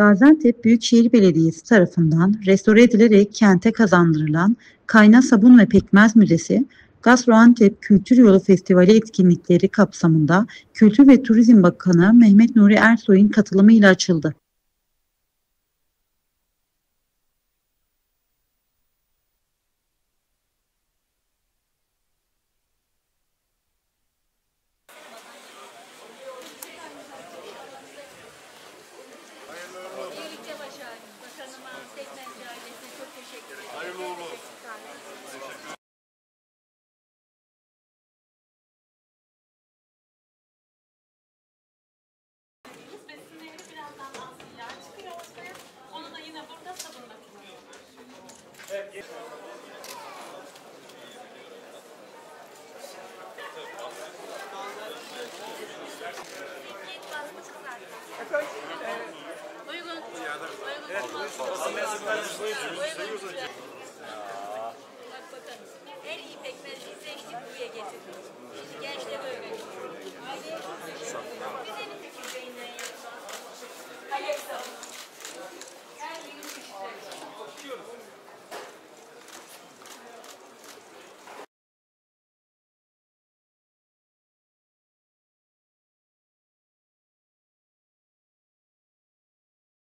Gaziantep Büyükşehir Belediyesi tarafından restore edilerek kente kazandırılan Kayna Sabun ve Pekmez Müzesi, Gastroantep Kültür Yolu Festivali etkinlikleri kapsamında Kültür ve Turizm Bakanı Mehmet Nuri Ersoy'un katılımıyla açıldı. En iyi pekmezi seçtik buraya getirdik.